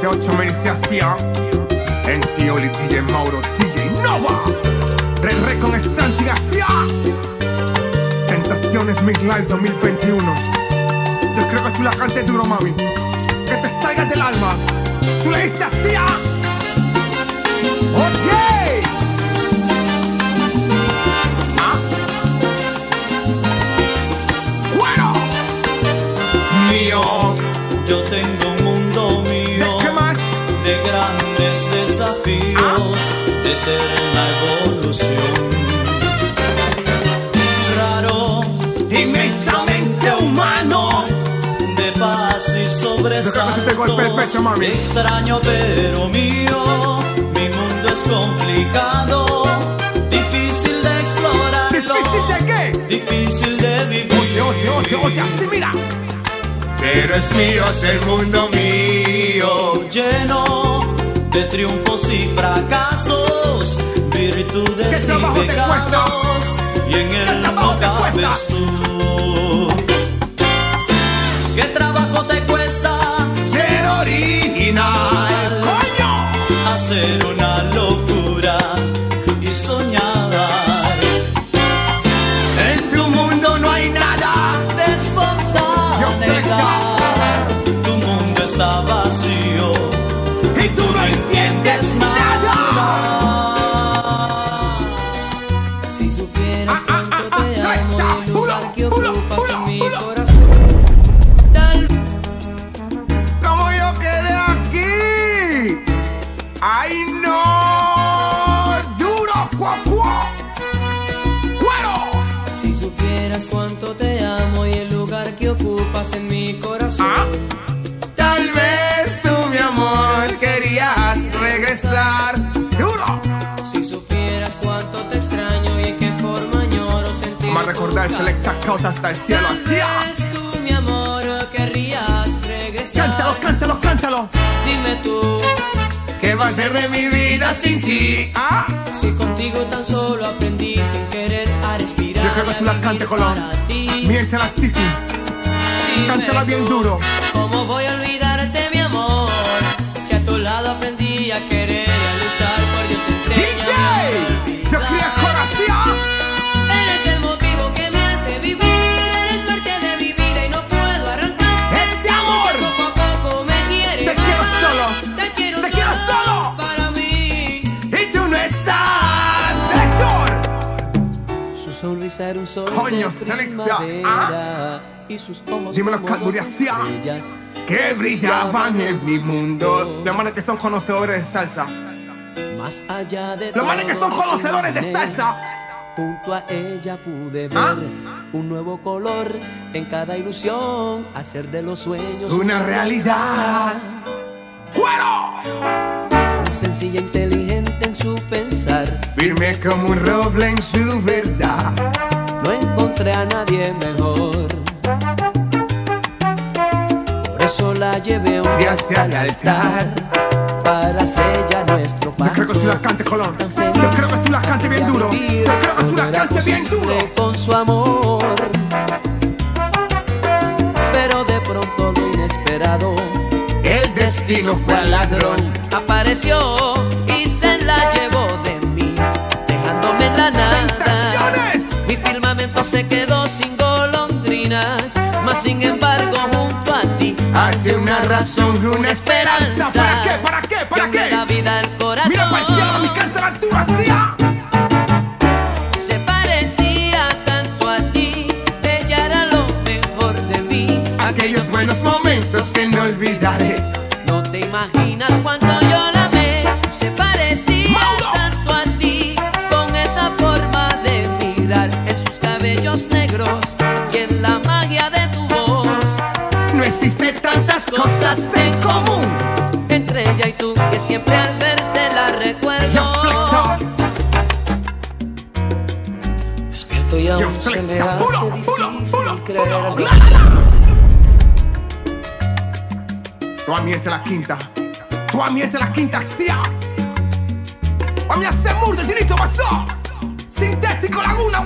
13-8 me dice así, ¿ah? NC Oli, DJ Mauro, DJ Nova. Red con el Santi García. Tentaciones Mix Live 2021. Yo creo que tú la cantes duro, mami. Que te salgas del alma. Tú le dices así, ¿ah? Oye. ¿Ah? Mío. Yo tengo y sobresaltos. te golpea el pecho, mami. Extraño pero mío, mi mundo es complicado, difícil de explorarlo, ¿Difícil de qué? difícil de vivir. Oye, oye, oye, oye, así mira. Pero es mío, es el mundo mío, lleno de triunfos y fracasos, virtudes ¿Qué y pecados, y en él no cabes tú. ¿Qué trabajo te causa hasta el cielo. ¡Así! tú, mi amor, querrías regresar. ¡Cántalo, cántalo, cántalo! Dime tú, ¿Qué va a ser de mi vida sin ti? ¿Ah? si contigo tan solo aprendí sin querer a respirar. Yo creo que tú la cantes, Colón. Miente la City. Dime Cántala bien tú, duro. ¿Cómo voy a olvidarte, mi amor? Si a tu lado aprendí a querer un sol Coño, de primavera y sus ojos Dímelo, como Caduriacía. estrellas. Que brillaban en mi mundo. Los manes que son conocedores de salsa. Más allá de Los manes que son conocedores de salsa. Junto a ella pude ver ¿Ah? un nuevo color en cada ilusión, hacer de los sueños Una realidad. ¡Cuero! Tan sencilla, inteligente en su pensar. Firme como un roble en su verdad. No encontré a nadie mejor. Por eso la llevé un día hacia el altar. para sellar nuestro Yo pacto. creo que tú la cantes, Colón. Yo creo que tú la cantes bien duro. Yo creo que tú la cantes bien duro. Con su amor. Pero de pronto lo inesperado. El destino fue al ladrón. Apareció y se se quedó sin golondrinas, mas sin embargo junto a ti Hay una razón, una esperanza. ¿Para qué? ¿Para qué? ¿Para que qué? la vida al corazón. Mira el cielo, mi cosas en común. Entre ella y tú, que siempre al verte la recuerdo. Despierto y aún se me hace difícil la. Tú amiente la quinta. Tú amiente la quinta, ¿sí? ah? A mí hace murdo, Ginito, pasó. Sintético Laguna,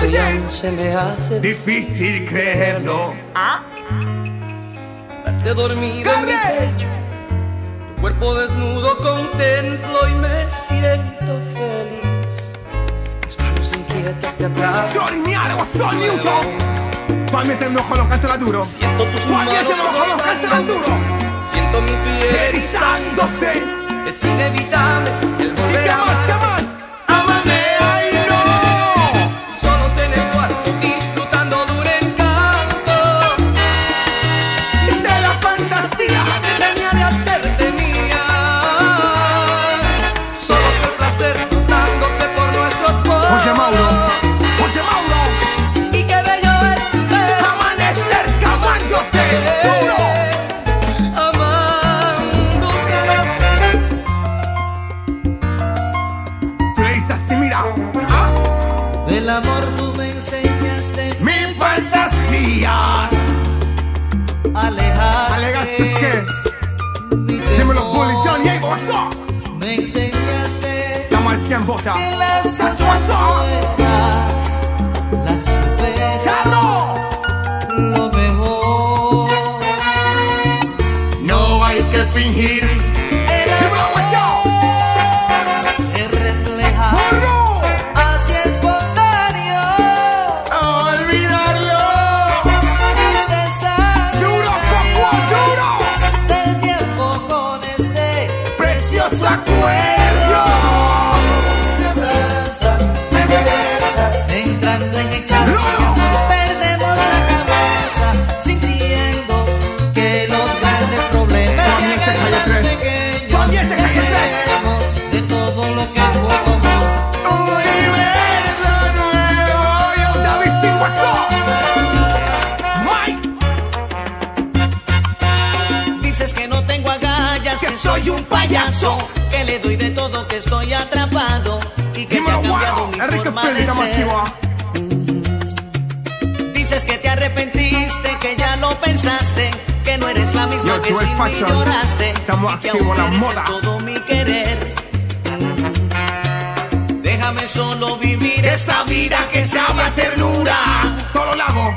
gente? aún se me hace Difícil creerlo. ¿Ah? Verte dormido en mi ¡Corre! pecho. Tu cuerpo desnudo contemplo y me siento feliz. Mis manos inquietas te atrapan. Newton. Tu ambiente no ojo lo cántala duro. Siento tus no ojo lo cántala duro. Siento mi piel Erizándose. Es inevitable el ¿Y volver a amar. Enseñaste La marcian bota. que las That's cosas what's up. buenas las superan ¡Charro! lo mejor. No hay que fingir. Yo, que sin mí lloraste Estamos activos, la moda. todo mi querer. Déjame solo vivir esta vida que sabe a ternura. Todo lo hago.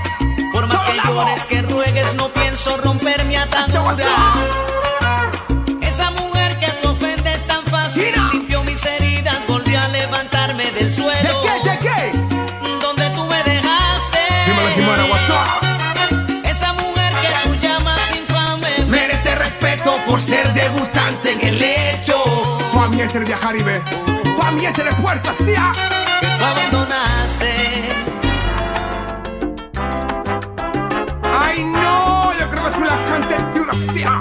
Por más Todo que llores, que ruegues, no pienso romper mi atadura. Ser debutante en el hecho. Tu ambiente de Caribe. Tu ambiente de Puerto Asia. Que tú abandonaste. Ay, no. Yo creo que tú la cantes de una Asia.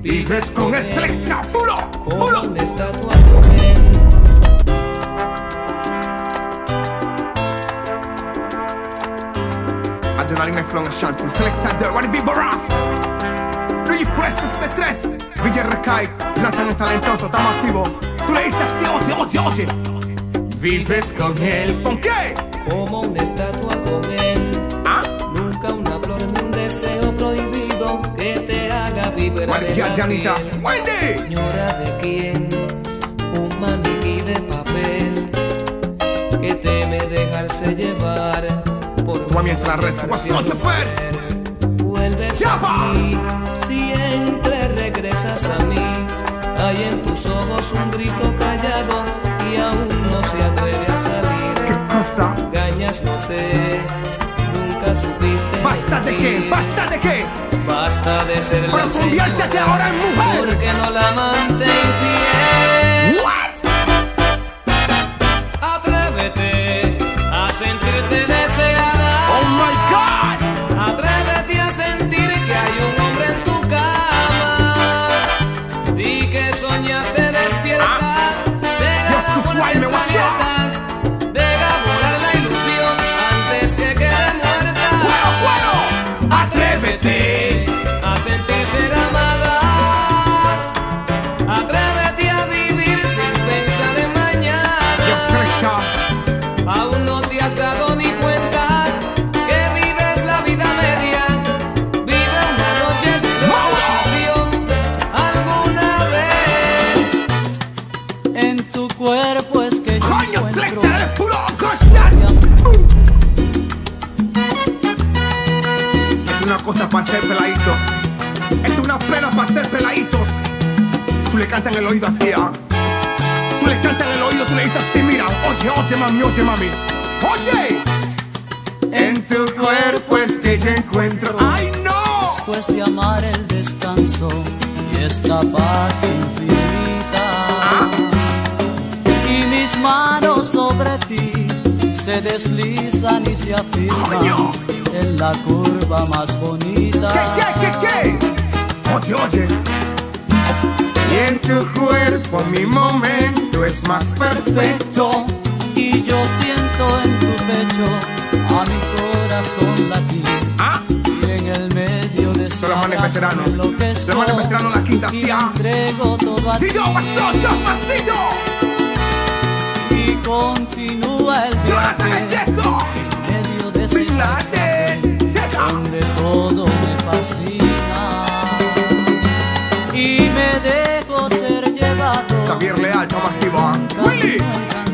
Vives con el selecta. Pulo. Pulo. Adrenalina flow en Shantum. Selecta de What Be Barras. Luis Preso C3. Villa Recai. Nathan talentoso. Estamos activos. Tú le dices así. Oye, oye, oye. Vives con él. ¿Con qué? Como una estatua con él. ¿Ah? Nunca una flor ni un deseo prohibido que te haga vibrar. Janita. piel. Wendy. Señora de quién, un maniquí de papel que teme dejarse llevar por. What's up, chofer? Vuelves a mí, Tus ojos un grito callado y aún no se atreve a ¿Qué salir. cosa? Gañas, no sé, nunca supiste. ¿Basta de qué? ¿Basta de qué? Basta de ser la Pero conviértete señora, ahora en mujer. Porque no la amante infiel. What? Cantas en el oído así, ¿ah? Tú le cantas en el oído, tú le dices así, mira, oye, oye, mami, oye, mami. Oye. En tu cuerpo es que yo encuentro. ¡Ay, no! Después de amar el descanso y esta paz infinita. Y mis manos sobre ti se deslizan y se afirman Coño. en la curva más bonita. ¿Qué, qué, qué, qué? Oye, oye. Y en tu cuerpo mi momento es más perfecto. Y yo siento en tu pecho a mi corazón latir. Ah, Y en el medio de manes abrazo me enloquezco la quinta y me entrego todo a ti. y yo paso, yo pasito. Y continúa el viaje en medio de ese Laden. Llega. donde todo me fascina Xavier Leal, toma activo. ¿ah? Willy.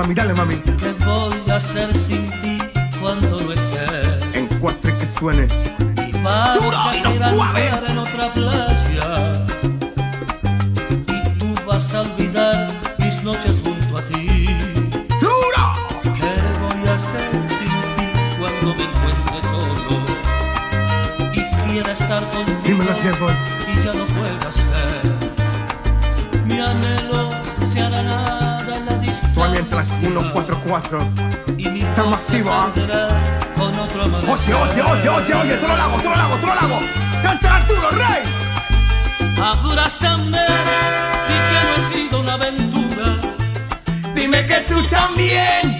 Mami, dale, mami. ¿Qué voy a hacer sin ti cuando no estés? En cuatro y que suene. Y se irá a suave. en otra playa Y tú vas a olvidar mis noches junto a ti ¡Duro! ¿Qué voy a hacer sin ti cuando me encuentre solo? Y quiera estar contigo Dímelo, Diego. y 144 Tan masiva. Oye, oye, oye, oye, oye, trólago, trólago, trólago Canta Arturo Rey. Abrázame y que no he sido una aventura. Dime que tú también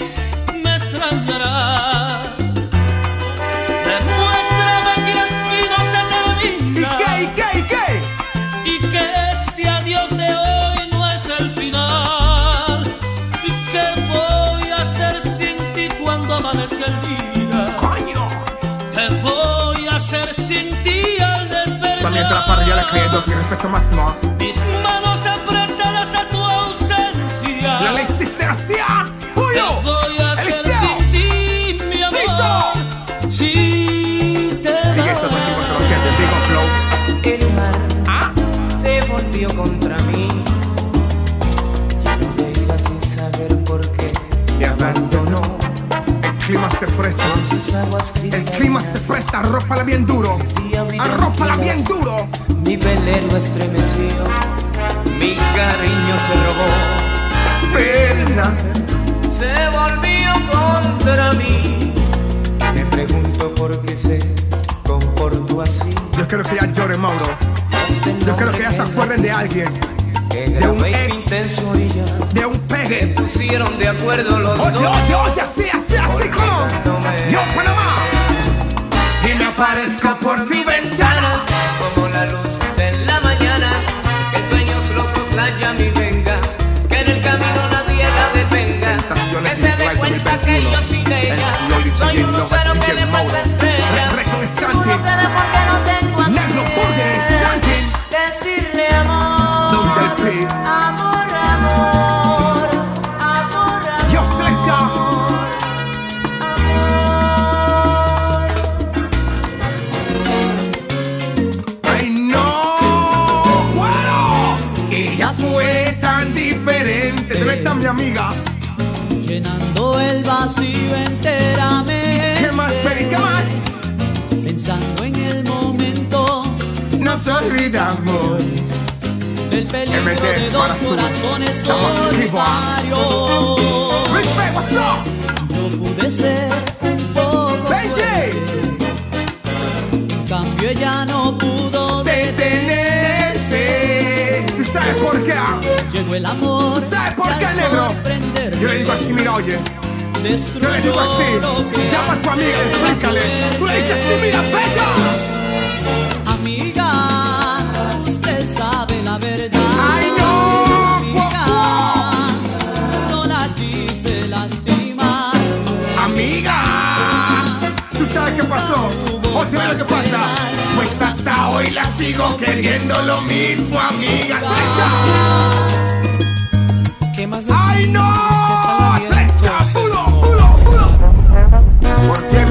sin ti al despertar? También te la parrilla le cae dos, mi respeto máximo. Mis bien duro. Arrópala bien duro. Mi velero estremeció. Mi cariño se robó. Pena. Se volvió contra mí. Me pregunto por qué se comportó así. Yo quiero que ya lloren, Mauro. Este Yo quiero que ya se acuerden de alguien. De un ex. intenso De un peje. pusieron de acuerdo los Oye, dos. oye, oye, así, así, así, como. Yo, Panamá. Aparezco por tu ventana. como la luz de la mañana, que sueños locos la llame y venga, que en el camino nadie la detenga, que se dé cuenta que 2021. yo sin ella soy un lucero que le Mauro. Mi amiga? llenando el vacío enteramente. ¿Qué más, Peri? ¿Qué más? Pensando en el momento Nos olvidamos. del peligro MT, de dos corazones solitarios. Respect? Yo pude ser un poco fuerte. En cambio ella no pudo Detenerse. ¿Tú sabes por qué? Llegó el amor ¿Sabes ¿Por qué, negro? Yo le digo así, mira, oye. Yo le digo así. Llama a tu amiga, explícale. Tú le dices así, mira, bella. Amiga, usted sabe la verdad. ¡Ay, no! Amiga, no la quise lastimar. Amiga, tú sabes qué pasó. Oye, lo que pasa. Pues hasta hoy la sigo queriendo lo mismo, amiga. ¡Flecha! ¡Buenos! ¡Culo, culo, culo! ¿Por qué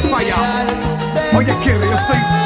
que falla. Oye, yo soy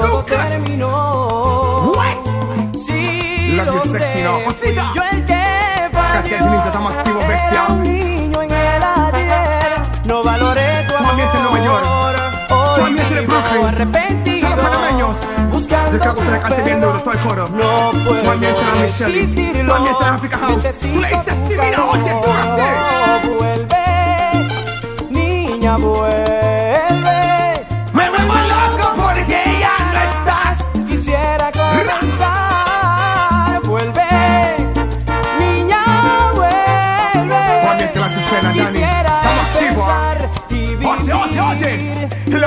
todo terminó. What? Sí, oh, yo el que activo, bestia. Niño en el ayer. No valoré tu amor. Tu en Nueva York. Tu ambiente en Brooklyn. Arrepentido. Panameños. Buscando bien duro todo el coro. Tu ambiente Michelle. Tu ambiente Africa House. Tú le dices mira, oye, tú niña, vuelve.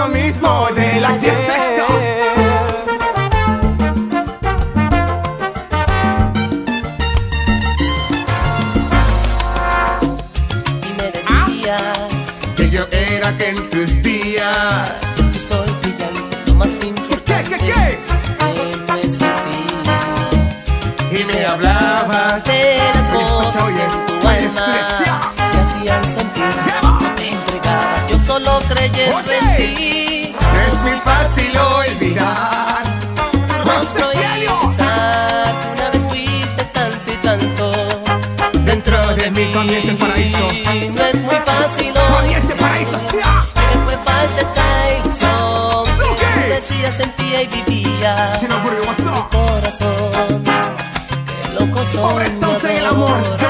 lo mismo de la jet Es muy fácil olvidar. Rostro y pensar una vez fuiste tanto y tanto. Dentro de, de mí, también paraíso. No es muy fácil olvidar. paraíso, fue falsa traición. Okay. Decía, sentía y vivía. Si no, mi corazón. Qué loco son. Pobre, el amor.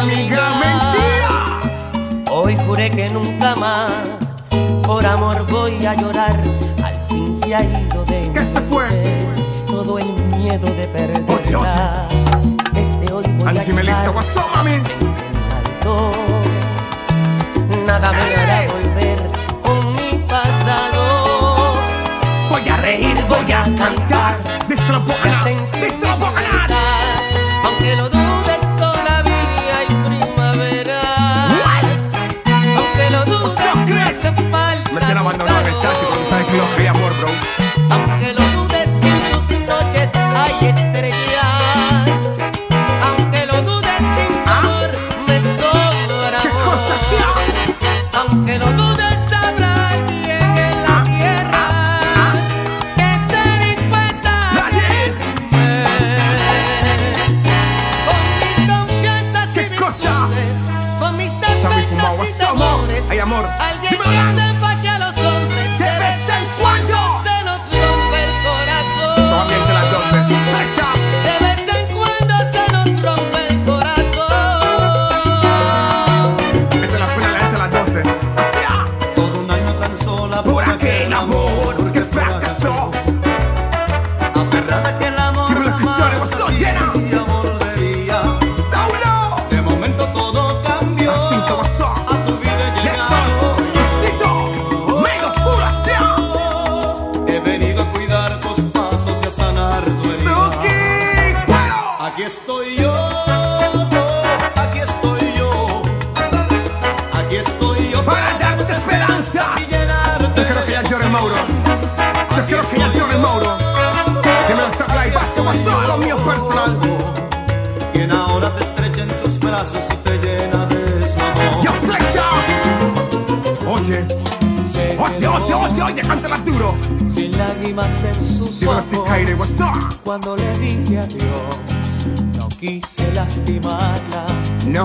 Amiga mentira. Hoy juré que nunca más por amor voy a llorar. Al fin se ha ido de ¿Qué se mi fue? Todo el miedo de perderla. Oye, oye. Desde hoy voy Angie a Melissa, mami? Nada me hará volver con mi pasado. Voy a reír, voy a cantar. Bocana. mi Bocana.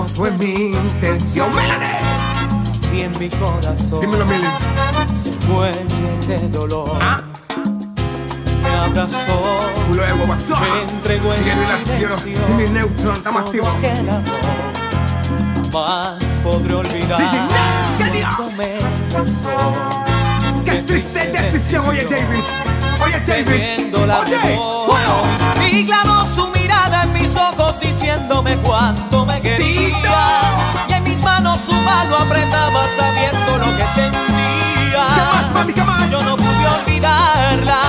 No fue mi intención. Melanie. Y en mi corazón Dímelo, Milly. Se muere de dolor Ah, Me abrazó what's up? Me entregó en silencio Jimmy Neutron, estamos activos. Jamás podré olvidar DJ Nat, ¿qué día? Cuando me besó Qué triste decisión, oye, Davis. Oye, Davis. Oye, bueno. Y clavó su mirada mis ojos diciéndome cuánto me quería. Y en mis manos su mano apretaba sabiendo lo que sentía. Yo no pude olvidarla.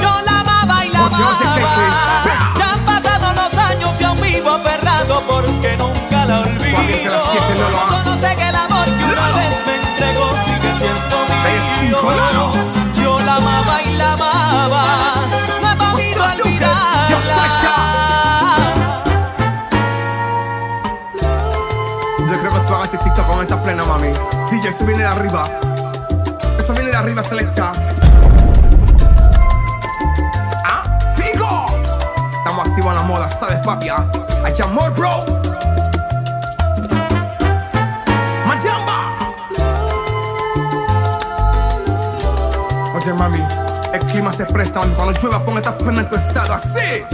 Yo la amaba y la amaba. Ya han pasado los años y aún vivo aferrado porque nunca la olvido. Solo sé que el amor que una vez me entregó sigue siendo mío. Yo la amaba y la amaba. No he podido What's Este TikTok con esta plena, mami. DJ, eso viene de arriba. Eso viene de arriba, selecta. Ah, Figo. Estamos activos en la moda, ¿sabes, papi? ah? Hay amor, bro. Mayamba. Oye, mami, el clima se presta. Cuando llueva, pon estas penas en tu estado así.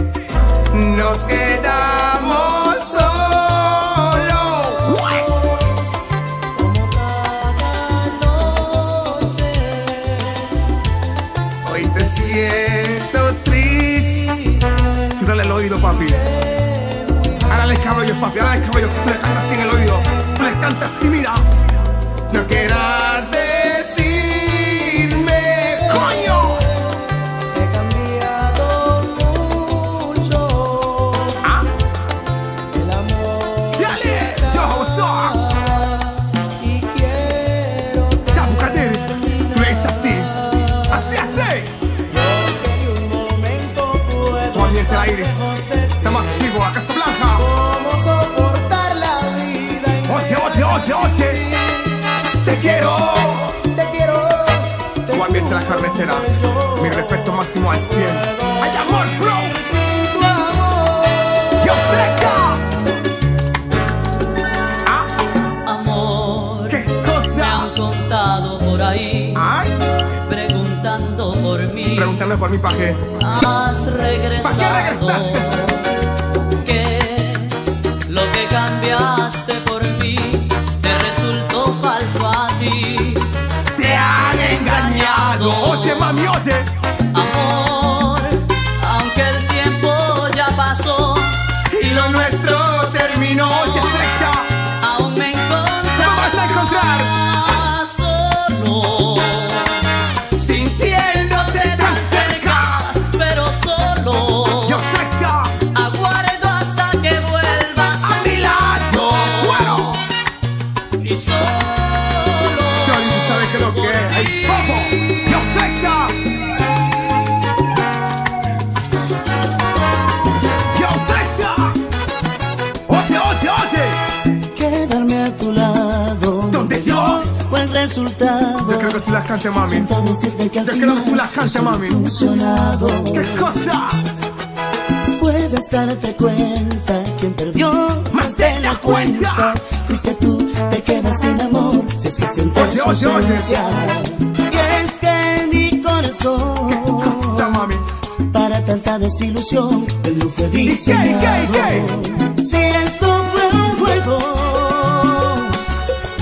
Nos quedamos papi. Hágale el cabello. Tú le cantas así en el oído. Tú le cantas así, mira. No quieras quiero, te quiero. Te Guardia de la carretera, mi respeto máximo al 100. ¡Hay amor, bro! ¡Yo fleca! ¿Ah? Amor, ¿qué cosa? Me han contado por ahí. ¿Ay? Preguntando por mí. Preguntando por mí, ¿para qué? Has regresado. ¿Para qué regresaste? Que lo que cambiaste cantes, mami. Siento decirte que al Yo quiero que tú final las cantes, mami. funcionado. ¿Qué cosa? Puedes darte cuenta quien perdió Más de la cuenta. Fuiste tú, te quedas sin amor Si es que sientes Oye, oye, oye. Y es que mi corazón Cosa, mami. Para tanta desilusión Él no fue qué, diseñado qué, Si esto fue un juego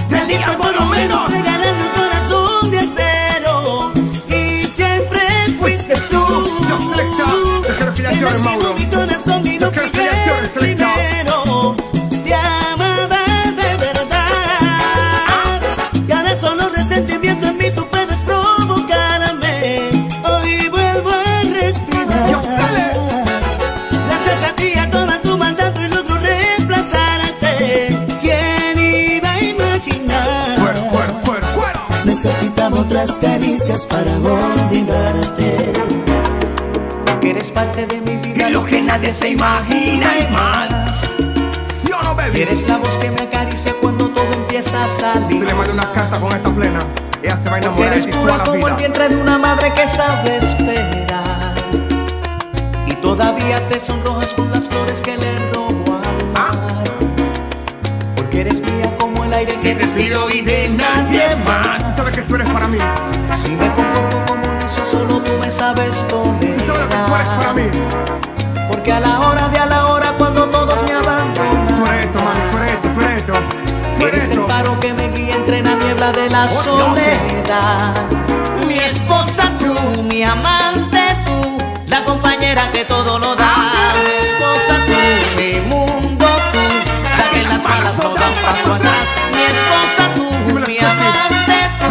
Tenía por lo menos. Selecta, yo quiero que ya Quien llore, lastimó Mauro. Yo quiero que ya yo llore, el Selecta. primero Te amaba de verdad Y ahora solo resentimiento en mí tú puedes provocarme Hoy vuelvo a respirar. Gracias a ti a toda tu maldad hoy logro reemplazarte ¿Quién iba a imaginar? Necesitaba otras caricias para olvidarte parte de mi vida, Y lo que nadie se imagina y más. ¿Sí o no, baby? Eres la voz que me acaricia cuando todo empieza a salir. Tú le mandas una carta con esta plena. Ella se va a enamorar de eres ti toda la como el vida. vientre de una madre que sabe esperar. Y todavía te sonrojas con las flores que le robo al mar. Porque eres mía como el aire que respiro y de nadie más. Tú sabes que tú eres para mí. Si me comporto me sabes Tú tú eres para tolerar. mí. Porque a la hora de a la hora, cuando todos me Tú abandonan. eres esto, mami. Tú eres esto, tú eres esto. Tú eres Eres el faro que me guía entre la niebla de la soledad. Mi esposa tú, mi amante tú, la compañera que todo lo da. Mi esposa tú, mi mundo tú, la que en las malas no da un paso atrás. Mi esposa tú, mi amante tú,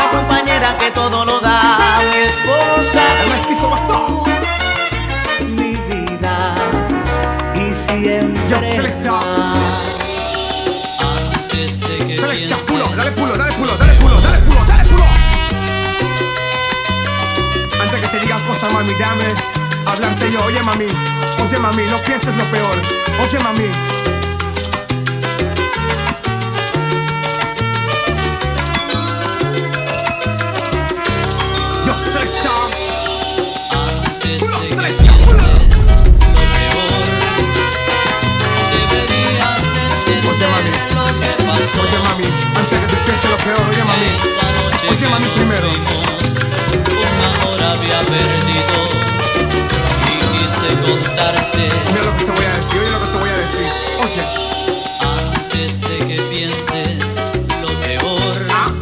la compañera que todo lo da. Dale pulo, dale pulo, dale pulo, dale pulo, dale pulo. Antes que te digan cosas, mami, dame hablarte yo. Oye, mami, oye, mami, no pienses lo peor. Oye, mami. Que pienses lo peor, oye, mami. Oye, que mami, primero. un amor había perdido y quise contarte Mira lo que te voy a decir, oye lo que te voy a decir. Oye, antes de que pienses lo peor. ah,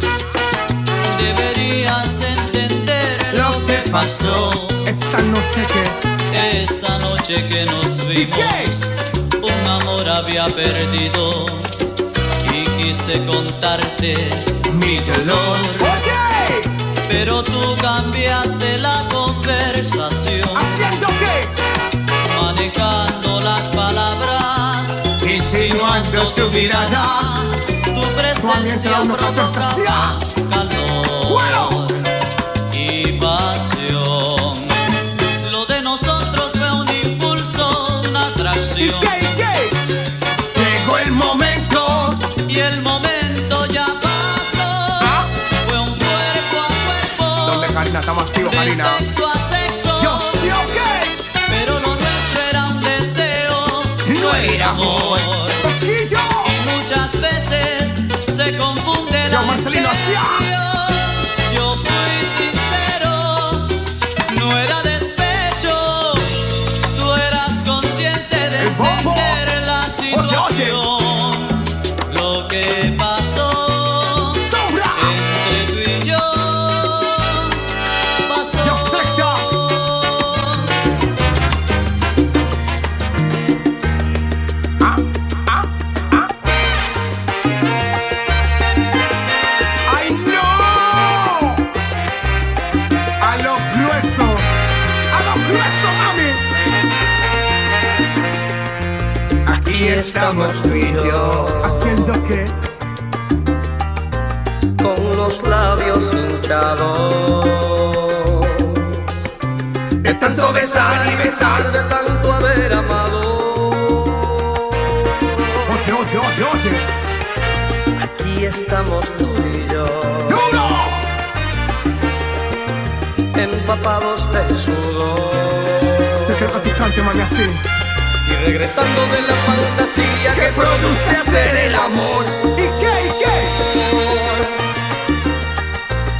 Deberías entender Lo lo que pasó esta noche que esa noche que nos vimos. Un amor había perdido quise contarte mi dolor. Oye, Pero tú cambiaste la conversación, haciendo qué? manejando las palabras, Insinuando tu mirada. Tu presencia provocaba calor Bueno. Marina. sexo a sexo. Yo, sí, ok. Pero lo nuestro era un deseo, No era amor. Coquillo. Y muchas veces se confunde la Yo, Marcelino, Y regresando de la fantasía que produce hacer el amor. ¿Y qué? ¿Y qué?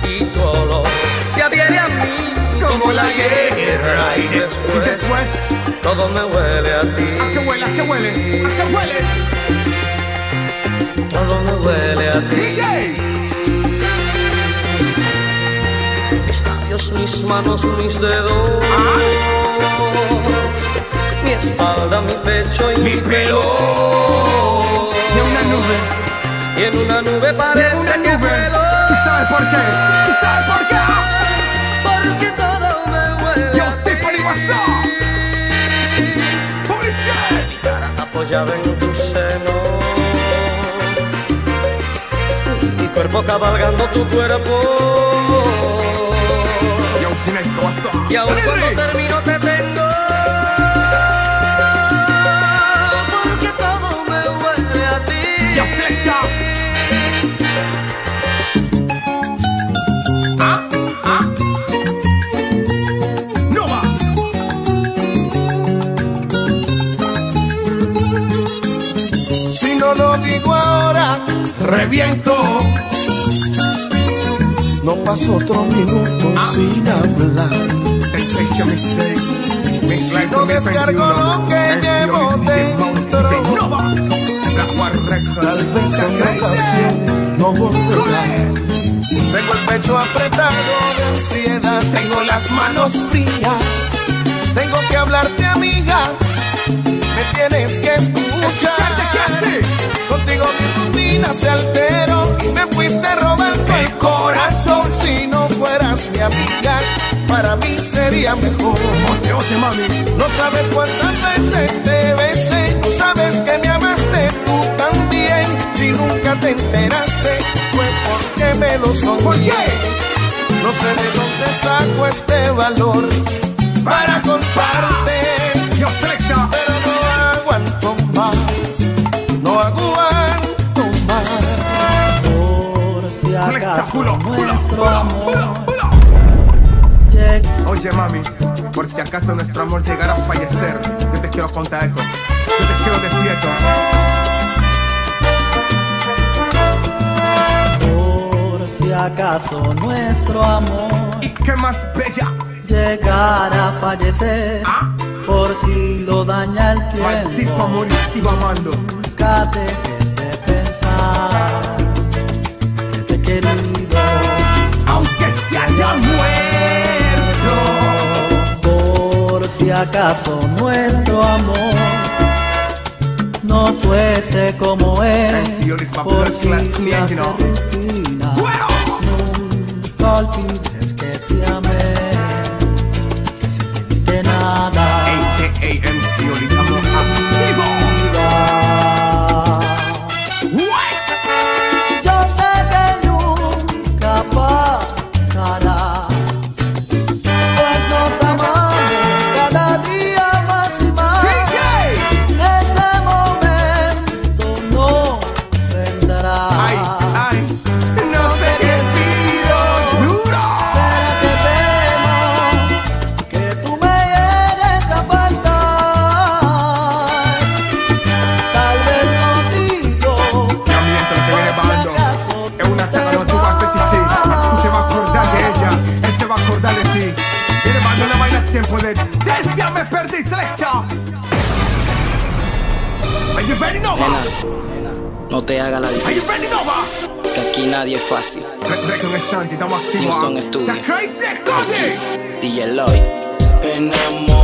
Y tu olor se adhiere a mí. Como la guerra. Y, des- y después, Todo me huele a ti. ¿a qué huele? ¿A qué huele? ¿A qué huele? Todo me huele a ti. DJ. Mis manos, mis dedos. Ah, Mi espalda, mi pecho y mi pelo. De una nube. Y en una nube parece una que nube. vuelo. ¿Y sabes por qué? ¿Y sabes por qué? Porque todo me huele Yo, a ti. Tiffany, what's up? Policía. Apoyada en tu seno. Mi cuerpo cabalgando tu cuerpo. Yo, Ginés, what's up? Y aun cuando termino te ahora, Reviento. no paso otro minuto sin hablar. Mistake. Si no descargo lo que llevo dentro, Tal vez en otra ocasión no volverá. Tengo el pecho apretado de ansiedad, tengo las manos frías. Tengo que hablarte, amiga. Me tienes que escuchar. Contigo mi rutina se alteró y me fuiste robando el corazón. Si no fueras mi amiga, para mí sería mejor. Oye, oye, mami. No sabes cuántas veces te besé, no sabes que me amaste tú también. Si nunca te enteraste, fue porque me lo soñé. ¿Por qué? No sé de dónde saco este valor para contarte, Yo, culo, culo, culo, culo, Oye, mami, por si acaso nuestro amor llegara a fallecer, yo te quiero contar esto. Yo te quiero decir esto. por si acaso nuestro amor ¿Y qué más bella? llegara a fallecer Ah. por si lo daña el Maldito tiempo amor y sigo amando. nunca dejes de pensar querido Aunque se haya muerto. por si acaso nuestro amor no fuese como es por si know. rutina nunca olvides activos. New Song Studio. The crazy Cody. DJ Lloyd. Enamórate,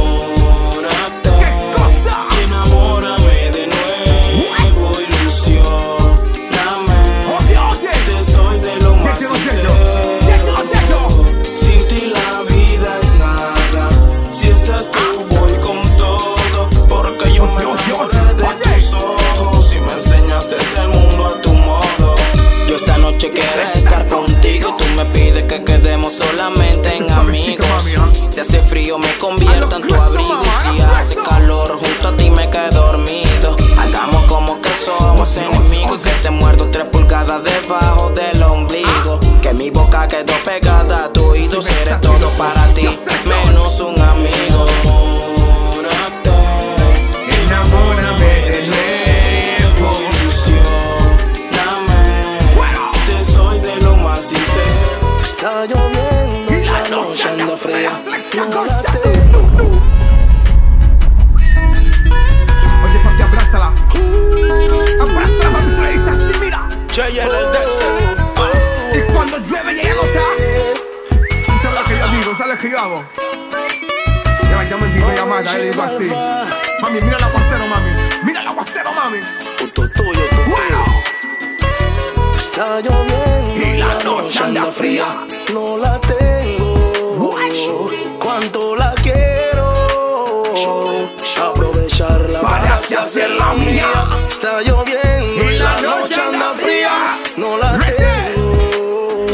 Aprovecharla Para así hacerla mía. Está lloviendo Y la noche anda fría. No la tengo.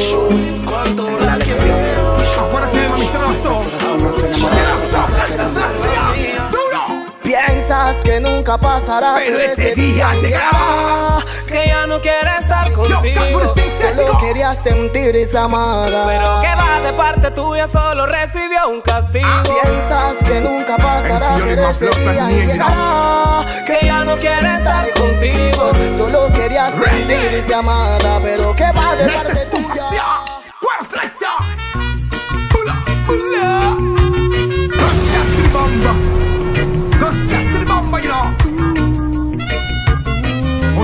Cuánto la quiero. Afuera tiene mami, tiene razón. Tiene razón. Duro. Piensas que nunca pasará, Pero ese día llegará. Que ya no quiere estar contigo. Solo quería sentir esa amada. Pero que va de parte tuya, solo recibió un castigo. Piensas que nunca pasará. Que ya no quiere estar contigo. Solo quería sentir esa amada, pero que va de parte tuya. Pula, pula.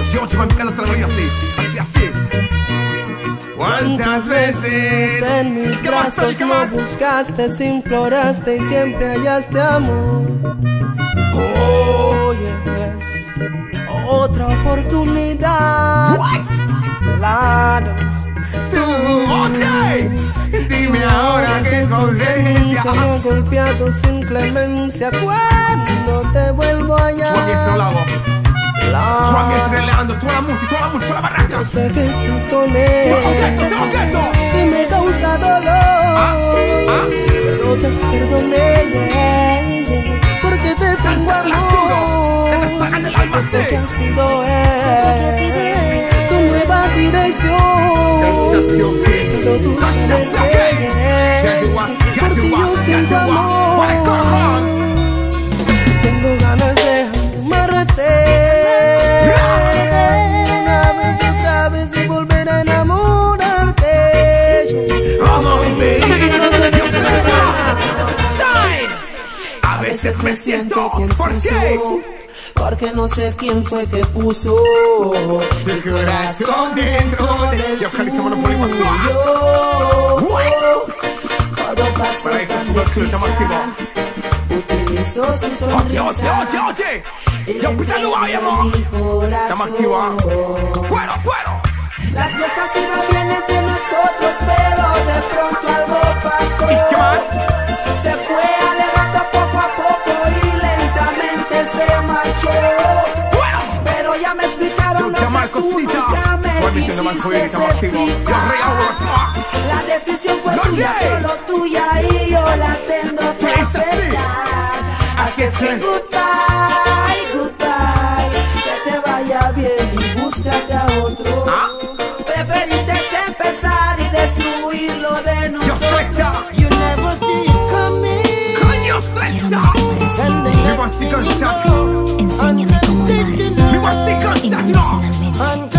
Oye, oye, mami, que no se la así. Así, así. ¿Cuántas veces? En mis ¿Qué más, brazos más? buscaste, imploraste y siempre hallaste amor. Oh, yes. Otra oportunidad. what? Claro. Tú, oye. Dime ahora qué consecuencia. Se me golpeado sin clemencia cuando te vuelvo a Tú hago. Tú a llamar. relajando. Tú a la multi, tú a la multi, tú a la barraca. Yo sé que estás con él tú a quieto. y me causa dolor, ah. pero te perdoné porque te tengo amor. Que te sacan del alma, Yo sé sí. que ha sido él tu nueva dirección. Pero tú sabes que por ti yo siento amor. Veces me siento, ¿por qué? Porque no sé quién fue que puso Tu corazón dentro de Yo, Calixto Monopoly, what's up? Todo activos. Utilizó su Oye, sonrisa oye, oye, oye Yo, pita no vayamos Estamos activos, Cuero, cuero Las cosas iban bien entre nosotros, pero de pronto algo pasó. ¿Y qué más? Se fue alejando poco Pero ya me explicaron lo que tú nunca me de quisiste explicar. La decisión fue tuya, solo tuya y yo la tengo que aceptar. Así es que Goodbye, goodbye, que te vaya bien y búscate a otro. ¿Ah? Preferiste empezar y destruirlo de Yo, nosotros. You never see it coming. Coño, flecha Listen to me.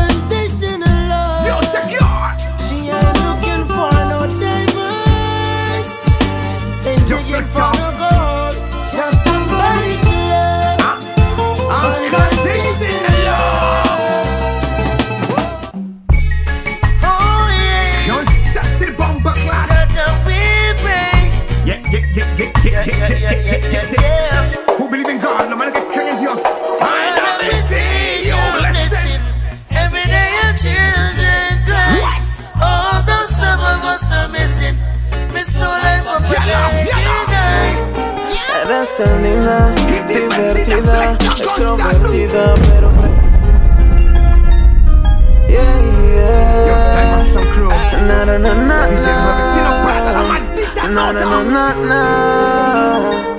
Eres tan linda, divertida, extrovertida, pero Yeah, yeah. Na na na na na. Na na na na na.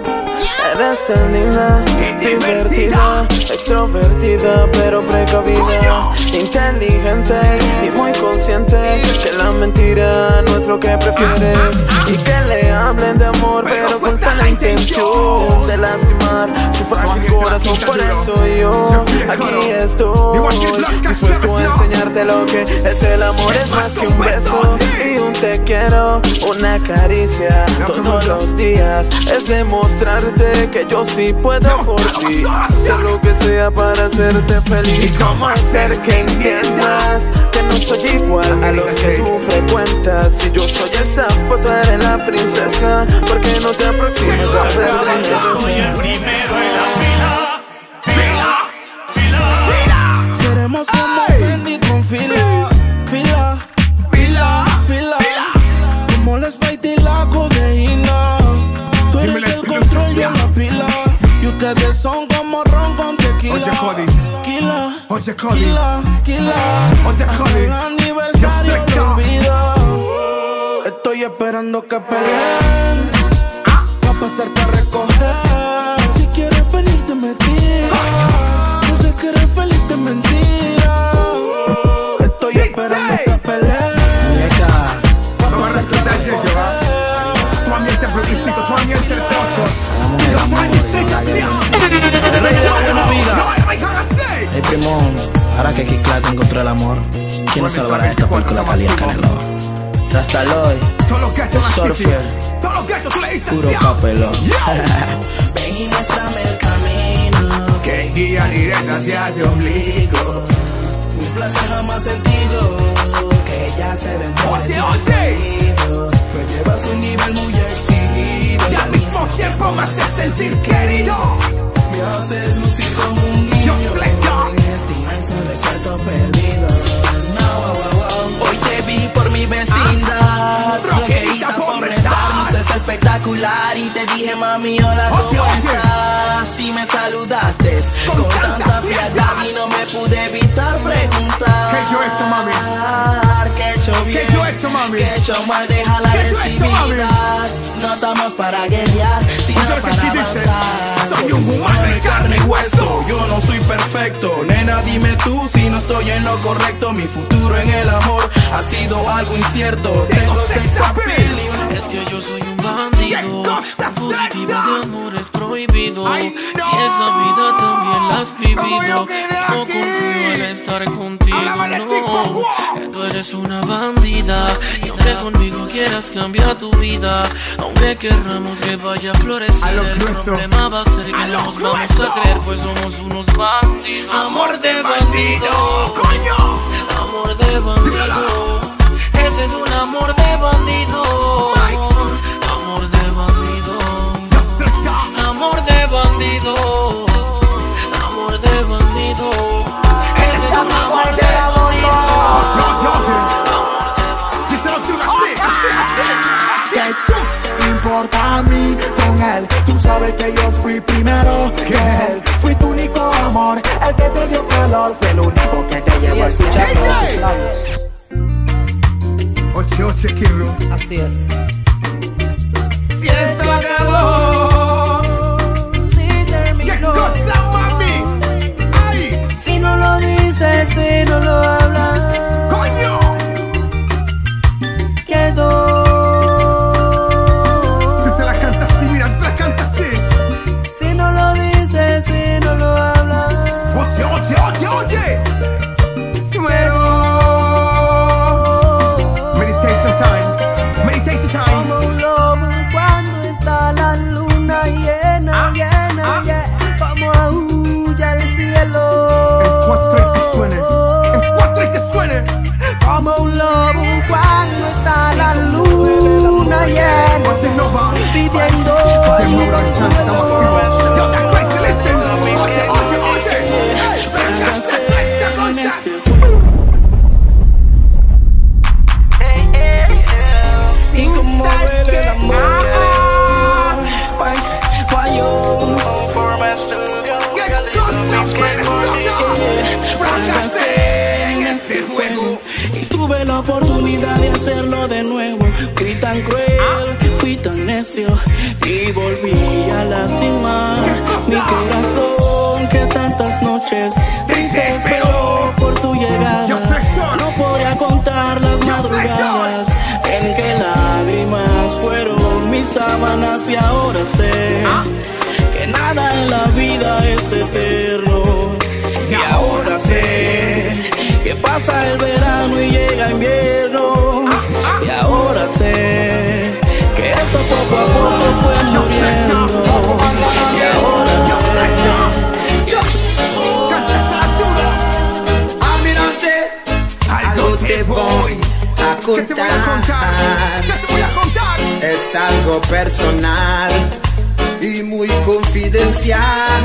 Eres tan linda, divertida, extrovertida, pero precavida, inteligente y muy consciente que la mentira no es lo que prefieres. Y que le hablen de amor, pero con la intención de lastimar su frágil corazón. Por eso yo aquí estoy dispuesto a enseñarte lo que es el amor, es más que un beso y un te quiero, una caricia. Todos los días, es demostrarte que yo sí puedo por ti. Hacer lo que sea para hacerte feliz. Y cómo hacer que entiendas Que no soy igual a los que tú frecuentas. Si yo soy el sapo, tú eres la princesa. ¿Por qué no te aproximas a ver si yo soy el primero en la fila? Fila, fila Seremos son como ron con tequila Oye, Cody. Kila, Oye, Cody. Kila, Kila Oye, Cody. el aniversario olvido Estoy esperando que peleen Va a pasarte a recoger Ahora que Kid encontró el amor, ¿quién nos salvará esta película Talía Canelo? Rastaloy, The Surfer, puro papelón. Ven y muéstrame el camino Que guía directa hacia tu ombligo Un placer jamás sentido Que ya se dentro de Oye, ti oye. escondido. Me llevas un nivel muy exigido Y al mismo tiempo me haces sentir querido Me haces lucir como un niño perdido No. Hoy te vi por mi vecindad por estar luces espectacular Y te dije mami hola ¿cómo estás? Y me saludaste con tanta frialdad Y no me pude evitar preguntar ¿Qué yo hecho, mami? ¿Qué he hecho bien? ¿Qué yo hecho, mami? ¿Qué he hecho mal? Deja la ¿Qué yo agresividad No estamos para guerrear Sino que para avanzar soy un humano de carne y hueso, yo no soy perfecto. Nena, dime tú si no estoy en lo correcto. Mi futuro en el amor ha sido algo incierto. Tengo sex appeal Es que yo soy un bandido, un fugitivo de amores prohibido. Y esa vida también la has vivido. No confío en estar contigo, no. Que tú eres una bandida. Y aunque conmigo quieras cambiar tu vida Aunque querramos que vaya a florecer El problema va a ser que no nos vamos a creer Pues somos unos bandidos. Amor de bandido, coño. Amor de bandido. Ese es un amor de bandido. Bandido. Amor de bandido. Ese es un amor de ¿Qué te importa a mí con él? Tú sabes que yo fui primero que él. Fui tu único amor, el que te dio calor. Fue el único que te llevó a escuchar todos tus labios. Oche, oche, Kirro. Así es. Si esto acabó, yeah. La oportunidad de hacerlo de nuevo. Fui tan cruel, fui tan necio y volví a lastimar mi corazón que tantas noches triste esperó por tu llegada. No podía contar las madrugadas en que lágrimas fueron mis sábanas y ahora sé que nada en la vida es eterno. Y ahora sé que pasa el verano y llega invierno. Y ahora sé que esto poco a poco fue muriendo. Y ahora Almirante, algo te voy a contar. Es algo personal y muy confidencial.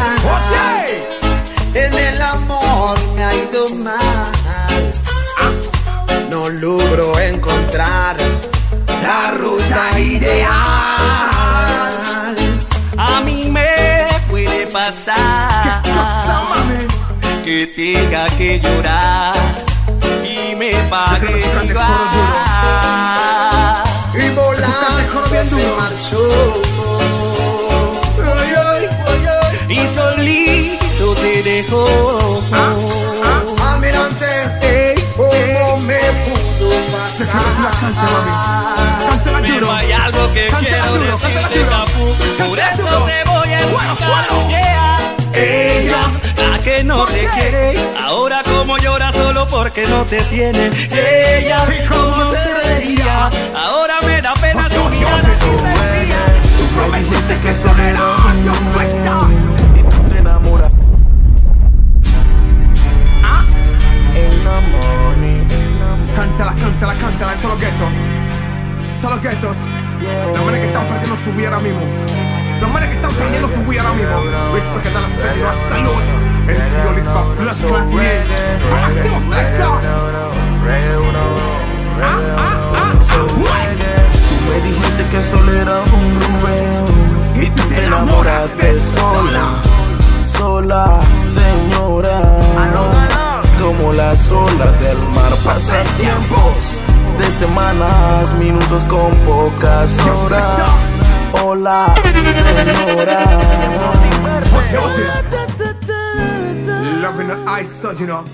En el amor me ha ido logro encontrar la ruta ideal. A mí me puede pasar que tenga que llorar y me pague igual. Y volando se marchó. Y solito te dejó. Pasar? Pero hay algo que quiero decirte, Capu. Por eso te voy a. Yeah. Ella, la que no te quiere, ahora como llora solo porque no te tiene. Ella, como se reía, ahora me da pena su mirada. Tú me dijiste que era Cántala, cántala, cántala en todos los guetos. Todos los guetos. Los manes que están perdiendo su vida ahora mismo. Los manes que están perdiendo su vida ahora mismo. Respect a la semanas, minutos con pocas horas. Hola, señora. Oye, oye. Love in the eyes, so you know.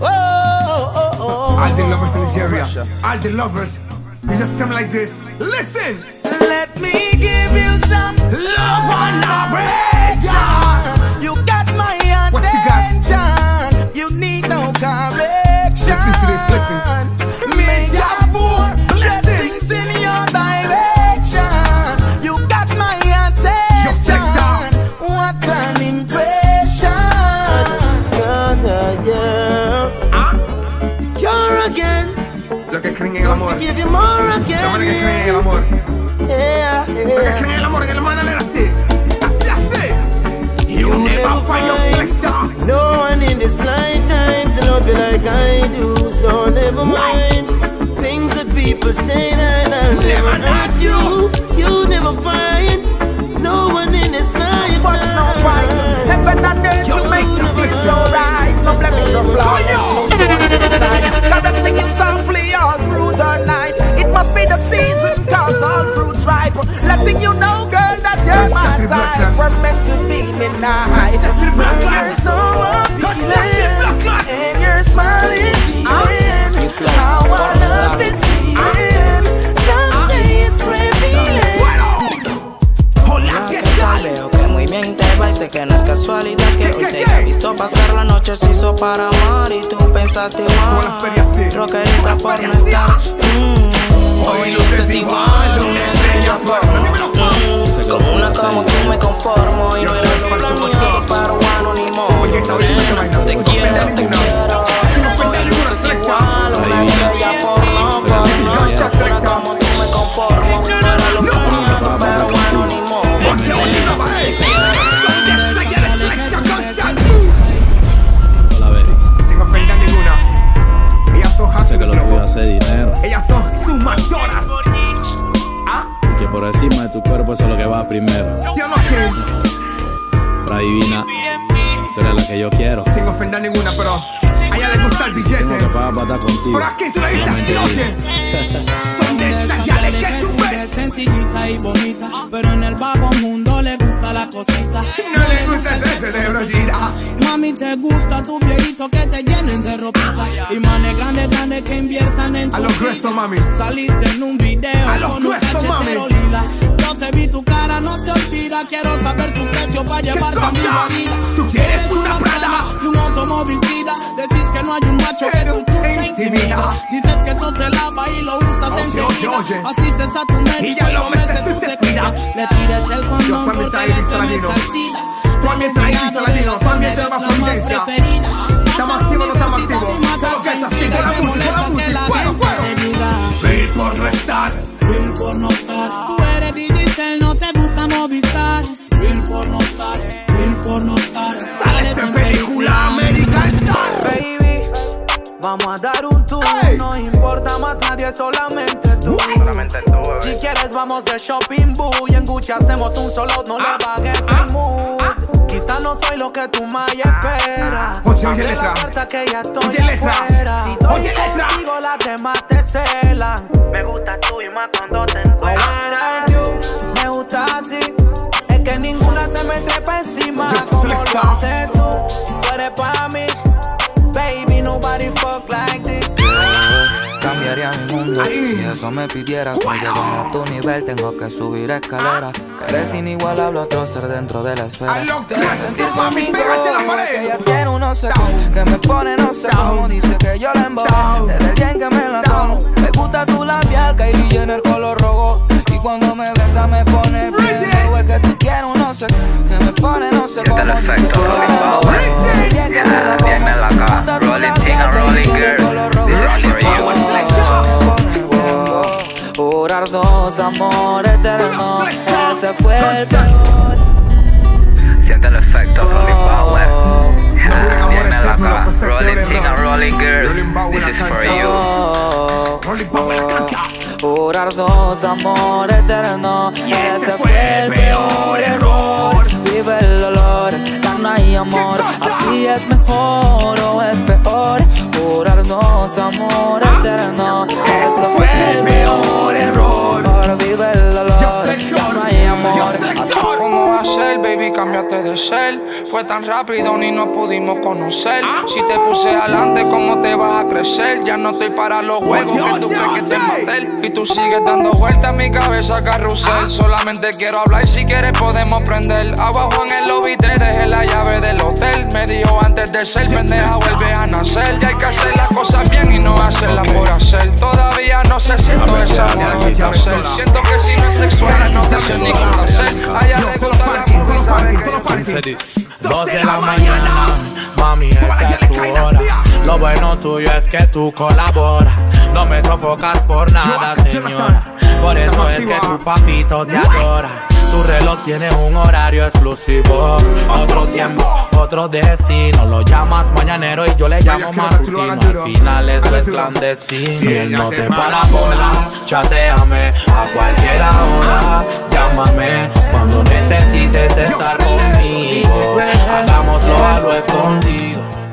Oh, oh, oh, all the lovers in this area, all the lovers, you just tell me like this. Listen. Let me give you some love and adoration. Love like I do, so never mind things that people say that I'll never hurt you. You never find no one in this lifetime. What's no fight? Heaven and earth to make this feel so right. No blemish or flaw, yes, no source inside. Gotta sing it softly all through the night. It must be the season, cause all fruits ripe. Letting you know, girl, that you're my type. We're meant to be midnight. You're so appealing, que no que hoy te para amar y tú pensaste mal. Rockerita por no estar. Mm. Hoy luces igual, una estrella por mí hombres te es vas la con más preferida. ¿Estamos activos no estamos activos? Todo que está haciendo fin la música, que la música, fuego, fuego. Bill por restar. Bill por no estar. Tú eres digital, no te gusta Movistar. Bill por no estar. Bill por no estar. Sales en película American Star. Baby, vamos a dar un tour. No importa más nadie, solamente tú. Si quieres, vamos de shopping boo. Y en Gucci hacemos un solo, no letra. la puerta que ya estoy Oye, letra. afuera. Si estoy Oye, letra. contigo, las demás te celan. Me gusta tú y más cuando te encuentras. Me gusta así. Es que ninguna se me trepa encima Yo como lo haces tú. Tú eres para mí. Baby, nobody fuck like this. Cambiaría mi mundo si eso me pidieras. Para llegar a tu nivel tengo que subir escaleras. Eres inigualable, otro ser dentro de la esfera. A lo Quieres grueso, sentir conmigo pégate la pared. No sé qué, que me pone no sé cómo. Dice que yo la embobo, desde el día en que me la como. Me gusta tu labial, Kylie Jenner color rojo. Y cuando me besa me pone bien. Es que tú quieres un no sé qué, que me pone no sé cómo. Dice que yo la embobo, desde el día en que me la como. Me gusta tu labial, Kylie Jenner color rojo. Orar dos amor eterno, ese fue el peor. Siente el efecto, Rolling Power. Pues, Rolling King and Rolling Girls. This is for you. Dos amor eterno, ese fue el peor error. Vive el dolor, ya no hay amor. Así es mejor o es peor. Orar dos amor eterno, ese fue el peor error. Vive el dolor, ya no hay amor. Así ¿Cómo va a ser, baby? Cámbiate de ser. Fue tan rápido ni nos pudimos conocer. Si te puse adelante, ¿cómo te vas a crecer? Ya no estoy para los juegos que tú crees que te maté. Y tú sigues dando vueltas a mi cabeza, carrusel. Solamente quiero hablar, si quieres podemos prender. Abajo en el lobby te dejé la llave del hotel. Me dijo antes de ser pendeja, vuelves a nacer. Ya hay que hacer las cosas bien y no hacerlas por hacer. Todavía no sé siento esa amor de placer. Siento que si no es sexual no te hace ni placer. La Dos de la mañana, mami, esta es tu hora. Lo bueno tuyo es que tú colaboras. No me sofocas por nada, señora. Por eso es que tu papito te adora. Tu reloj tiene un horario exclusivo. Otro tiempo, otro destino. Lo llamas mañanero y yo le llamo matutino. Al final eso es clandestino. Si él no te para bola, chateame a cualquier hora. Llámame cuando necesites estar conmigo. Hagámoslo a lo escondido.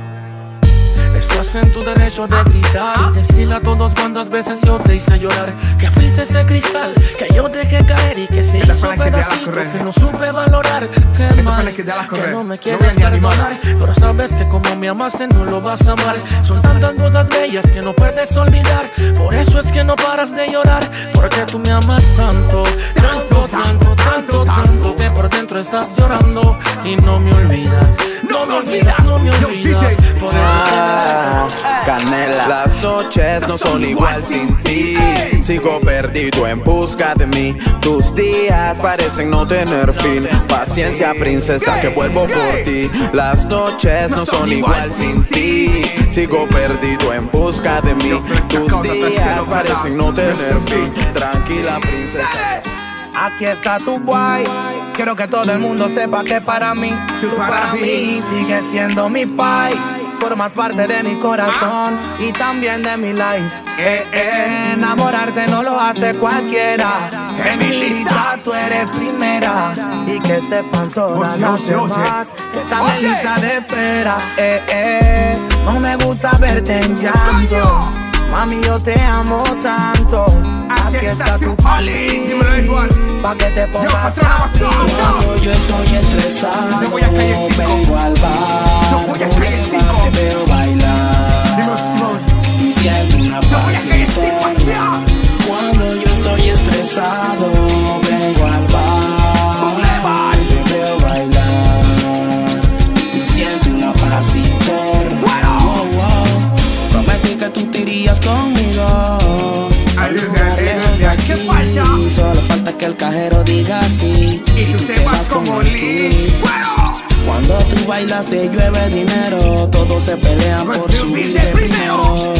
Estás en tu derecho de gritar y desfila todos cuantas veces yo te hice llorar. Que fuiste ese cristal que yo dejé caer y que se Es la hizo que pedacito que no supe valorar. La mal que que no me No quieres animar. perdonar, pero sabes que como me amaste no lo vas a amar. Son tantas cosas bellas que no puedes olvidar. Por eso es que no paras de llorar, porque tú me amas tanto, tanto, tanto, tanto, tanto que por dentro estás llorando y no me olvidas, no me olvidas, no me olvidas. Por eso Ah, Canela. Las noches no son igual sin ti. Sigo perdido en busca de mí. Tus días parecen no tener fin. Paciencia, princesa, que vuelvo por ti. Las noches no son igual sin ti. Sigo perdido en busca de mí. Tus días parecen no tener fin. Tranquila, princesa. Aquí está tu guay. Quiero que todo el mundo sepa que para mí, tú para mí sigues siendo mi pai. Formas parte de mi corazón y también de mi life. Eh, eh, enamorarte no lo hace cualquiera. En mi lista tú eres primera. Y que sepan todas Oye, las oye, oye. demás que están en lista de espera. Eh, eh. No me gusta verte en llanto. Mami, yo te amo tanto. Aquí está tu pali. Dímelo, Edward. Pa' que te pongas. Cuando yo estoy estresado, Yo voy a calle cinco. vengo al bar. Yo voy a calle cinco. Te veo bailar. Dímelo, Simón. Y siento una Yo voy a calle. Cuando yo estoy estresado, vengo al bar. Te veo bailar. Y siento una paz interna. Oh, oh. Prometí que tú te irías conmigo. Que el cajero diga sí. Y tú te vas como Lee. Bueno. Cuando tú bailas te llueve dinero, todos se pelean por Pues subir subir de primero.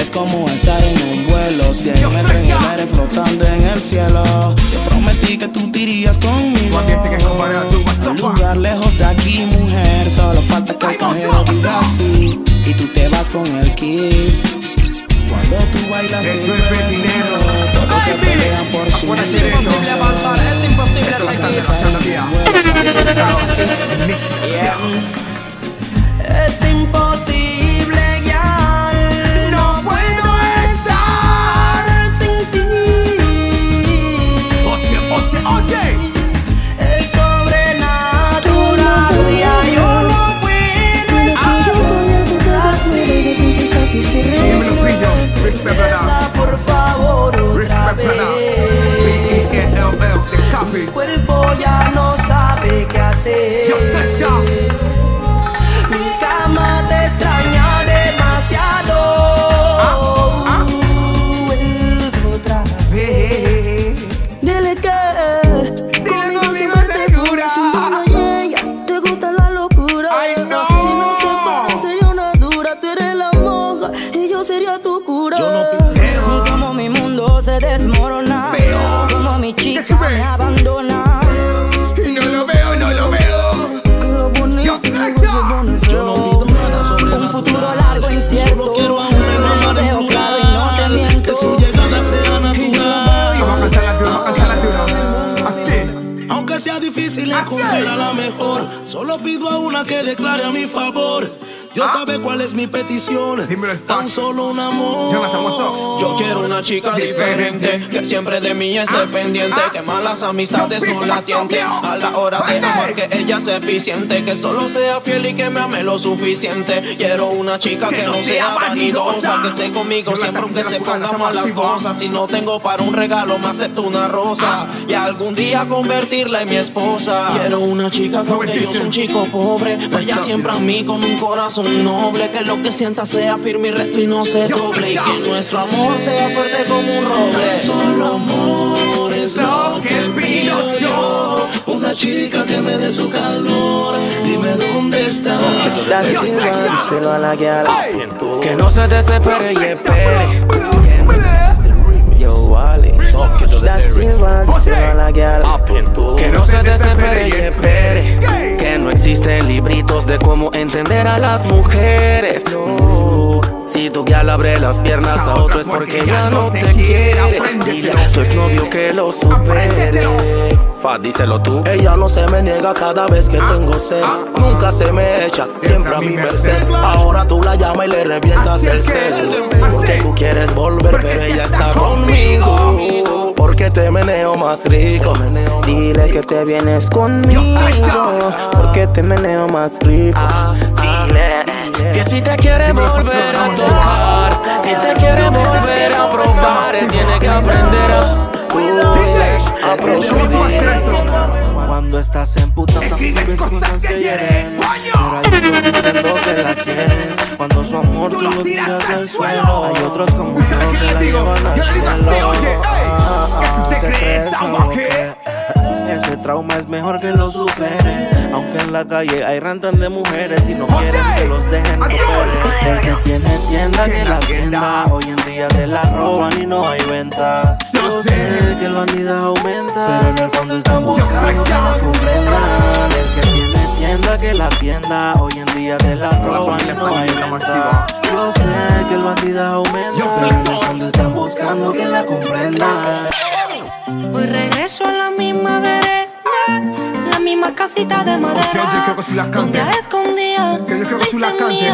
Es como estar en un vuelo, cien Yo metros en el aire flotando en el cielo. Te prometí que tú te irías conmigo. A un lugar lejos de aquí, mujer. Solo falta que el cajero diga sí. Y tú te vas con el kit. Cuando tú bailas te llueve dinero, todos se pelean por subir Es imposible ya no puedo estar sin ti. Oye, oye, oye. Es sobrenatural, ya yo no puedo estar Dímelo, Pillo. Cuerpo ya no sabe qué hacer. Pido a una que declare a mi favor. Dios sabe cuál es mi petición. Ah. Dímelo el Tan solo un amor. Yo quiero una chica diferente, que siempre de mí esté pendiente, que malas amistades no la tienten. A la hora de amar, que ella sea eficiente, que solo sea fiel y que me ame lo suficiente. Quiero una chica que no sea vanidosa, que esté conmigo siempre aunque se pongan mal las cosas. Si no tengo para un regalo, me acepto una rosa y algún día convertirla en mi esposa. Quiero una chica que yo soy un chico pobre, vaya siempre a mí con un corazón noble, que lo que sienta sea firme y recto y no se doble, y que nuestro amor sea fuerte como un roble. Solo amor es lo que pido yo. Una chica que me dé su calor. Dime dónde estás. díselo a la guiala. Que no se desespere y espere. Yo, Que no se desespere y espere. Que no existen libritos de cómo entender a las mujeres. No. Si tu guial abre las piernas a otro es porque ya no te quiere. Dile a tu exnovio que lo supere. Fa, díselo tú. Ella no se me niega cada vez que tengo sed. Nunca se me echa, siempre a mi merced. Ahora tú la llamas y le revientas el cel. Porque tú quieres volver, pero ella está conmigo. Porque te meneo más rico. Dile que te vienes conmigo. Porque te meneo más rico. Dile que si te quiere volver a tocar, si te quiere volver a probar, él tiene que aprender a. A. Cuando estás en puta vives cosas que hieren Pero hay otros que la quieren Cuando su amor tú lo tiras al suelo. Hay otros como yo que la llevan al cielo. Ah, ah, ¿Te crees algo que? Ese trauma es mejor que lo supere. Aunque en la calle hay rantas de mujeres Y no quieren que los dejen El que tiene tienda que la tienda. Hoy en día te la roban y no hay venta. Yo sé. que la bandidas aumenta Pero en el fondo están buscando que la comprendan. El que tiene tienda que la tienda Hoy en día te la roban y no hay venta. Yo sé que el bandidas aumenta Pero en el fondo están buscando que la comprendan Hoy regreso a la misma vereda, la misma casita de madera. Oye, yo quiero que tú la Donde cantes. a escondida, Que yo quiero que tú la cantes.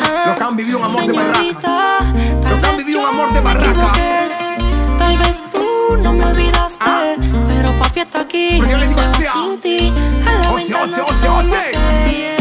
Ah, vivido un amor de Señorita, barraca. Los que han vivido un amor de barraca. Tal vez tú no me olvidaste, pero papi está aquí. Pero yo le digo ah. sin ti. A la Oye, ventana oye, oye,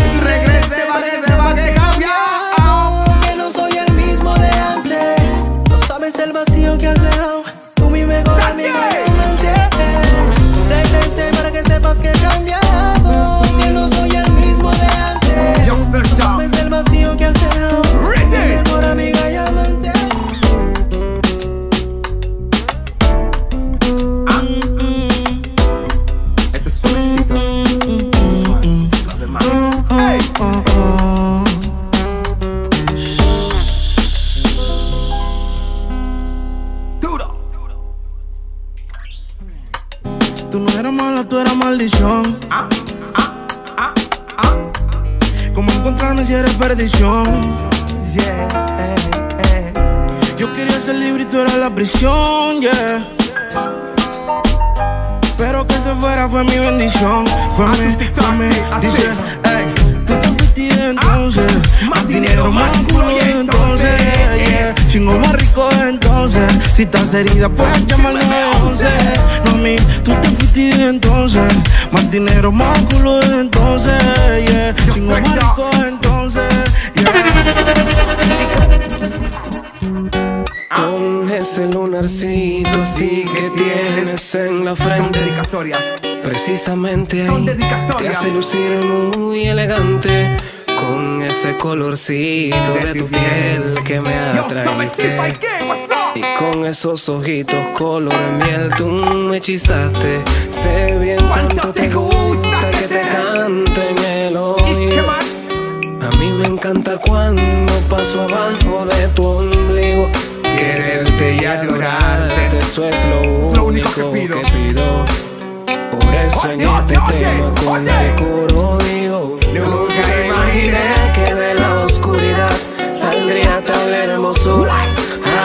herida, puedes llamar al 911. No, mi, tú te fuiste entonces. Más dinero, más culo entonces, yeah. Chingo más rico entonces, Con ese lunarcito así que tienes en la frente Precisamente ahí te hace lucir muy elegante Con ese colorcito de tu piel que me con esos ojitos color miel tú me hechizaste. Sé bien cuánto te gusta que te cante en el oído a mí me encanta cuando paso abajo de tu ombligo. Quererte y adorarte, eso es lo único que pido. Por eso en este tema con el coro digo Nunca imaginé que de la oscuridad saldría tal hermosura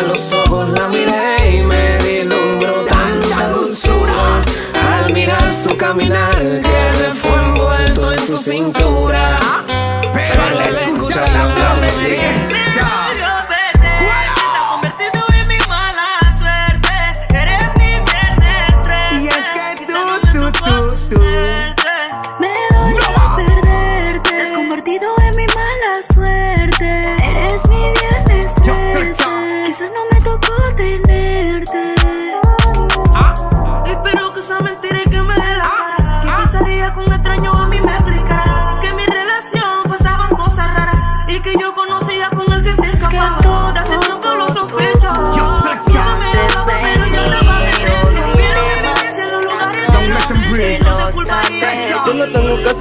Los ojos la miré y me dilumbró tanta dulzura Al mirar su caminar quedé fue envuelto en su cintura. Pero al escuchar la aprendí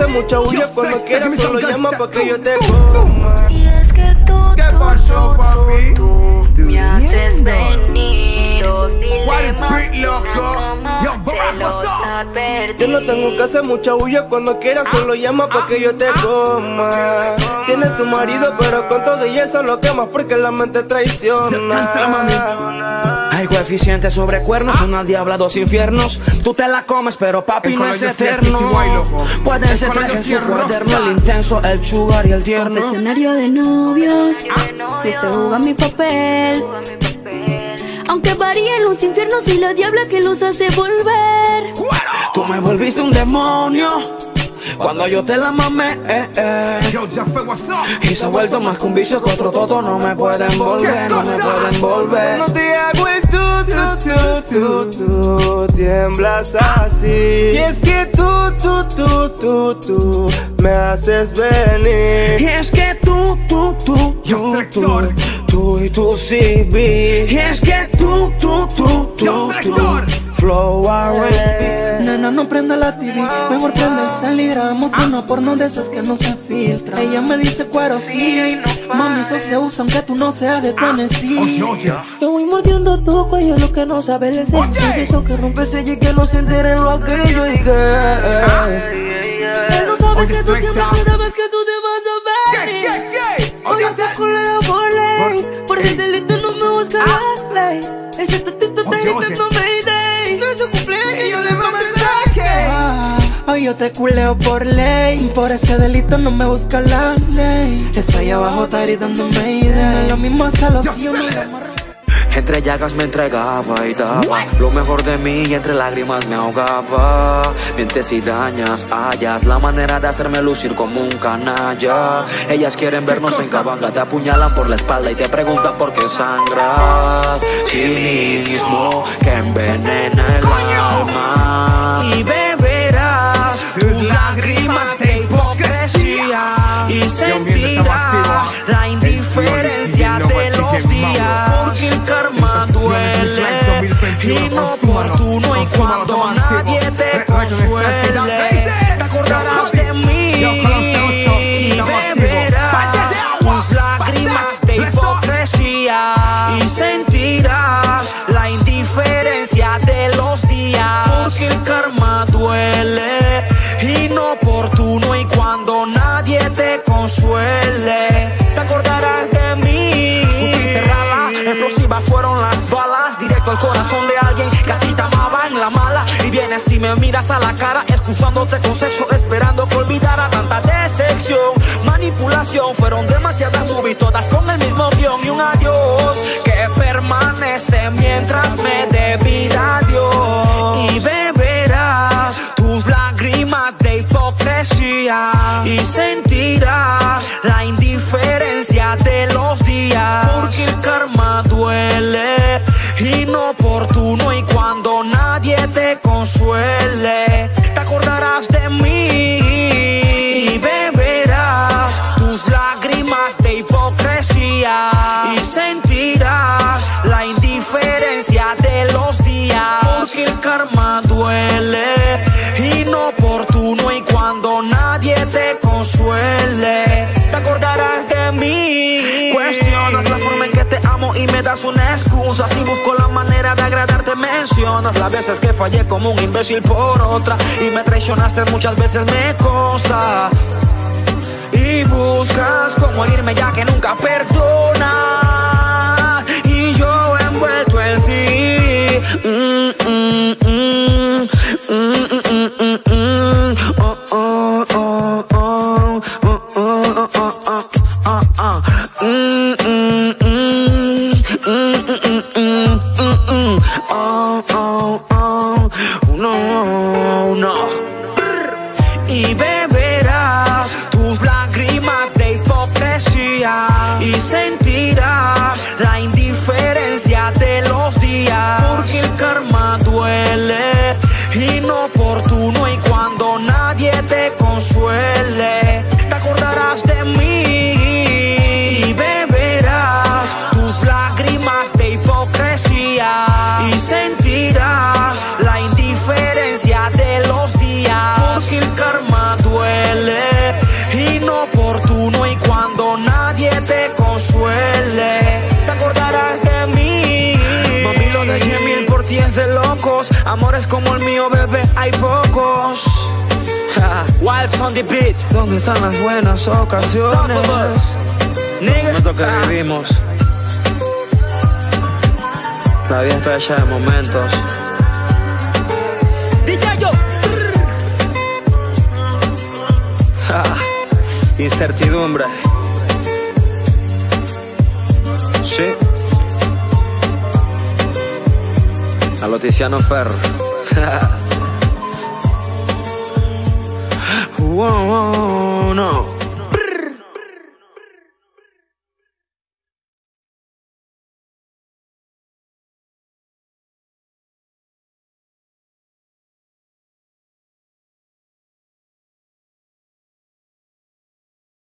hacer mucha bulla cuando quieras solo llama pa' que yo te coma. Y es que tú, ¿Qué pasó, papi? me haces venir. Los dilemas loco. Yo, no tengo que hacer mucha bulla cuando quieras solo llama pa' que yo te coma. Tienes tu marido, pero con todo y eso lo quemas porque la mente traiciona. Hay coeficientes sobre cuernos, una diabla, dos infiernos. Tú te la comes, pero papi El no es eterno. Pueden El ser tres en su cuaderno, el intenso, el sugar y el tierno. Escenario de novios, yo se juega mi papel. Aunque varíen los infiernos y la diabla que los hace volver. Tú me volviste un demonio cuando yo te la mamé. eh, eh. Y se ha vuelto más que un vicio que otro toto. No me pueden volver, no me pueden volver. No te hago el tú, tú, tú, tú, tú, tiemblas así. Y es que tú, tú, tú, tú, tú, me haces venir. Y es que tú, tú, tú, tú, tú, tú y tú sí vi. Y es que tú, tú, tú, tú, tú, flow R&B. Nena, no prenda la TV, mejor prende el salir. Emociona porno de esas que no se filtra. Ella me dice cuero sí. Mami, eso se usa aunque tú no seas de Tennessee. Yo voy mordiendo tu cuello, lo que no sabe el sello. Eso que rompe sello y que no se entere lo aquello y que. Él no sabe que tú siempre cada vez que tú te vas a venir. Hoy yo te culeo por ley. Por ese delito no me busca la ley. Ese tatito está gritando yo te culeo por ley. Por ese delito no me busca la ley. Esa ahí abajo está gritando Mayday sala que yo me Entre llagas me entregaba y daba Lo mejor de mí y entre lágrimas me ahogaba. Mientes y dañas, hallas La manera de hacerme lucir como un canalla. Ellas quieren vernos en cabanga Te apuñalan por la espalda y te preguntan por qué sangras. Cinismo que envenena el alma sentirás la indiferencia de los días. Porque el karma duele. Inoportuno y cuando nadie te consuele corazón de alguien que a ti te amaba en la mala. Y vienes y me miras a la cara Excusándote con sexo, esperando que olvidara tanta decepción. Manipulación, fueron demasiadas movies Todas con el mismo guion. Y un adiós Que permanece mientras me dé vida Dios. Y beberás tus lágrimas de hipocresía. Y sentirás la indiferencia de Y sentirás la indiferencia de los días. Porque el karma duele. Inoportuno y cuando nadie te consuele. Te acordarás de mí. Cuestionas la forma en que te amo y me das una excusa. Si busco la manera de agradarte mencionas Las veces que fallé como un imbécil por otra. Y me traicionaste muchas veces me consta y buscas cómo irme ya que nunca perdona amores como el mío bebé hay pocos. Wilds on the beat. ¿Dónde están las buenas ocasiones? Momento que vivimos. La vida está hecha de momentos. DJ yo. Ja, Incertidumbre Tiziano Ferro. wow, wow.